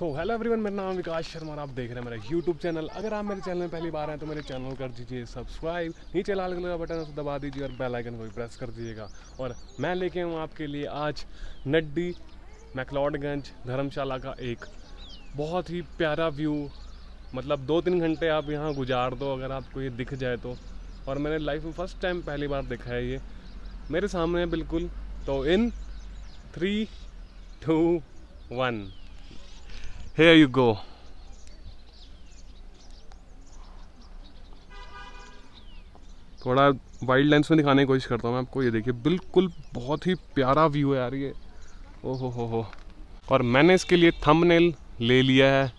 So hello everyone मेरा नाम विकास शर्मा आप देख रहे हैं मेरा यूट्यूब चैनल अगर आप मेरे चैनल में पहली बार हैं तो मेरे चैनल कर दीजिए सब्सक्राइब नीचे लाल कलर का बटन उसे दबा दीजिए और बेल आइकन को भी प्रेस कर दीजिएगा। और मैं लेके हूँ आपके लिए आज नड्डी, मैकलॉडगंज धर्मशाला का एक बहुत ही प्यारा व्यू मतलब दो तीन घंटे आप यहाँ गुजार दो, अगर आपको ये दिख जाए तो। और मैंने लाइफ में फ़र्स्ट टाइम पहली बार देखा है ये। मेरे सामने बिल्कुल तो in three two one here you go. थोड़ा वाइल्ड लेंस में दिखाने की कोशिश करता हूँ मैं आपको। ये देखिए, बिल्कुल बहुत ही प्यारा व्यू है यार ये। ओहो हो हो। और मैंने इसके लिए थंबनेल ले लिया है।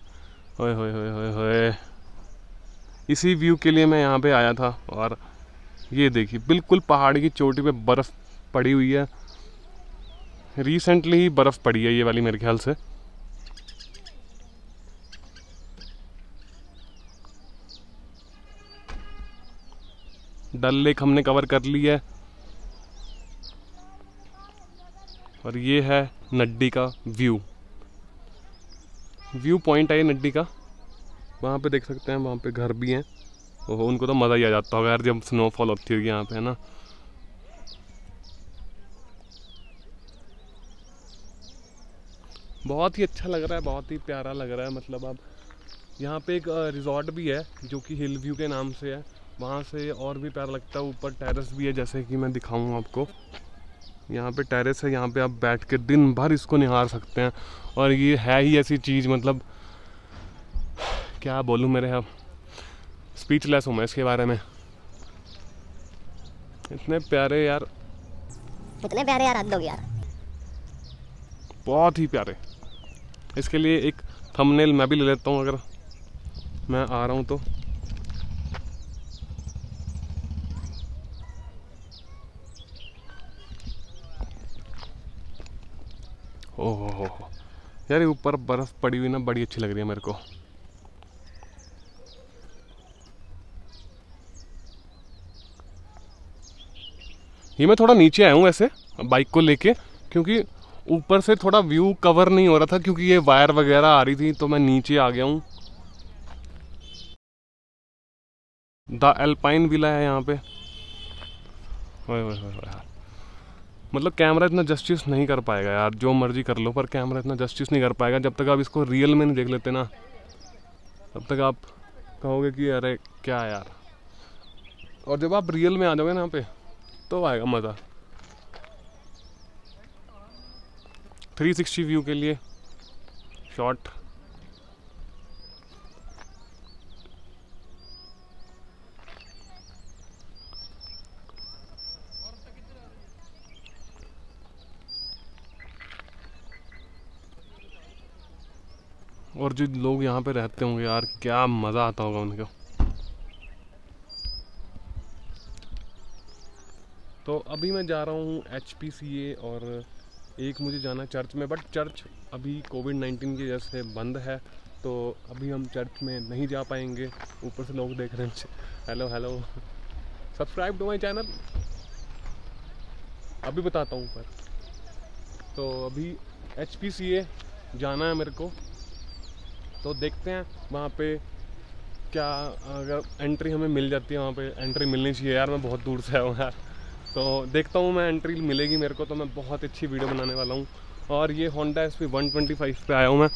ओए होए होए होए होए इसी व्यू के लिए मैं यहाँ पे आया था और ये देखिए, बिल्कुल पहाड़ की चोटी पे बर्फ़ पड़ी हुई है। रिसेंटली ही बर्फ़ पड़ी है ये वाली मेरे ख्याल से। डल लेक हमने कवर कर ली है। और ये है नड्डी का व्यू व्यू पॉइंट है नड्डी का। वहाँ पे देख सकते हैं, वहाँ पे घर भी हैं। ओहो, उनको तो मज़ा ही आ जाता होगा यार जब स्नोफॉल होती होगी यहाँ पे, है ना? बहुत ही अच्छा लग रहा है, बहुत ही प्यारा लग रहा है मतलब अब यहाँ पे एक रिजॉर्ट भी है, जो कि हिल व्यू के नाम से है। वहाँ से और भी प्यारा लगता है। ऊपर टेरेस भी है जैसे कि मैं दिखाऊँ आपको। यहाँ पे टेरेस है यहाँ पे आप बैठ के दिन भर इसको निहार सकते हैं। और ये है ही ऐसी चीज़ मतलब क्या बोलूँ मेरे अब स्पीचलेस हूँ मैं इसके बारे में। इतने प्यारे यार। इतने प्यारे यार लोग यार। बहुत ही प्यारे। इसके लिए एक थंबनेल मैं भी ले लेता हूँ अगर मैं आ रहा हूँ तो। ओहो हो यार ऊपर बर्फ़ पड़ी हुई ना, बड़ी अच्छी लग रही है मेरे को। ये मैं थोड़ा नीचे आया हूँ वैसे बाइक को लेके, क्योंकि ऊपर से थोड़ा व्यू कवर नहीं हो रहा था, क्योंकि ये वायर वगैरह आ रही थी तो मैं नीचे आ गया हूँ। द एल्पाइन विला है यहाँ पे। ओए ओए ओए ओए। मतलब कैमरा इतना जस्टिस नहीं कर पाएगा यार, जो मर्ज़ी कर लो, पर कैमरा इतना जस्टिस नहीं कर पाएगा। जब तक आप इसको रियल में नहीं देख लेते ना, तब तक आप कहोगे कि अरे क्या यार। और जब आप रियल में आ जाओगे ना पे तो आएगा मज़ा। 360 व्यू के लिए शॉट और जो लोग यहाँ पे रहते होंगे यार, क्या मज़ा आता होगा उनको। तो अभी मैं जा रहा हूँ ए और एक मुझे जाना चर्च में बट चर्च अभी कोविड नाइन्टीन की वजह से बंद है तो अभी हम चर्च में नहीं जा पाएँगे। ऊपर से लोग देख रहे हैं। Hello hello subscribe to my channel अभी बताता हूँ पर तो अभी एच पी सी ए जाना है मेरे को। तो देखते हैं वहाँ पे क्या अगर एंट्री हमें मिल जाती है, वहाँ पे एंट्री मिलनी चाहिए। यार, मैं बहुत दूर से आया हूँ यार। तो देखता हूँ मैं एंट्री मिलेगी मेरे को तो मैं बहुत अच्छी वीडियो बनाने वाला हूँ। और ये Honda S P one twenty five पर आया हूँ मैं।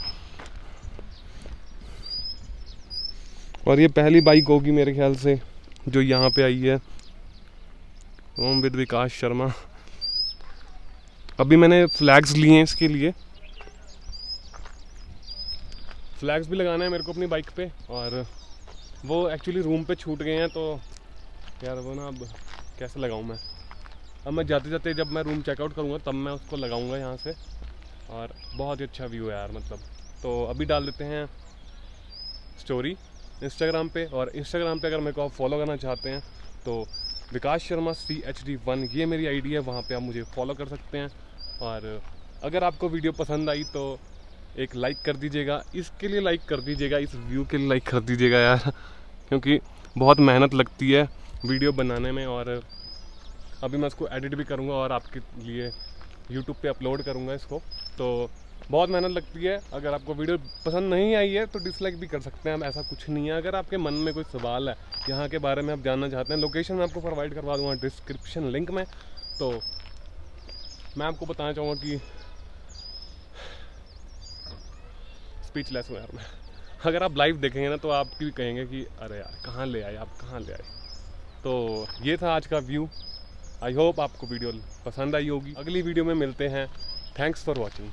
और ये पहली बाइक होगी मेरे ख्याल से, जो यहाँ पे आई है। ओम विद विकास शर्मा। अभी मैंने फ्लैग्स लिए हैं इसके लिए। फ्लैग्स भी लगाना है मेरे को अपनी बाइक पे और वो एक्चुअली रूम पे छूट गए हैं तो यार वो ना अब कैसे लगाऊँ मैं? अब मैं जाते जाते जब मैं रूम चेकआउट करूँगा, तब मैं उसको लगाऊँगा यहाँ से। और बहुत ही अच्छा व्यू है यार मतलब। तो अभी डाल देते हैं स्टोरी इंस्टाग्राम पे। और इंस्टाग्राम पे अगर मेरे को आप फॉलो करना चाहते हैं तो Vikas Sharma C H D one ये मेरी आईडी है, वहाँ पे आप मुझे फॉलो कर सकते हैं। और अगर आपको वीडियो पसंद आई तो एक लाइक कर दीजिएगा। इसके लिए लाइक कर दीजिएगा। इस व्यू के लिए लाइक कर दीजिएगा यार। क्योंकि बहुत मेहनत लगती है वीडियो बनाने में और अभी मैं इसको एडिट भी करूँगा और आपके लिए यूट्यूब पे अपलोड करूँगा इसको। तो बहुत मेहनत लगती है। अगर आपको वीडियो पसंद नहीं आई है तो डिसलाइक भी कर सकते हैं ऐसा कुछ नहीं है। अगर आपके मन में कोई सवाल है, यहाँ के बारे में आप जानना चाहते हैं लोकेशन मैं आपको प्रोवाइड करवा दूँगा डिस्क्रिप्शन लिंक में। तो मैं आपको बताना चाहूँगा कि स्पीचलेस हूँ यार मैं। अगर आप लाइव देखेंगे ना तो आप भी कहेंगे कि, अरे यार, कहाँ ले आए आप, कहाँ ले आए? तो ये था आज का व्यू आई होप आपको वीडियो पसंद आई होगी। अगली वीडियो में मिलते हैं। Thanks for watching